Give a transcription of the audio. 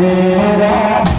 రే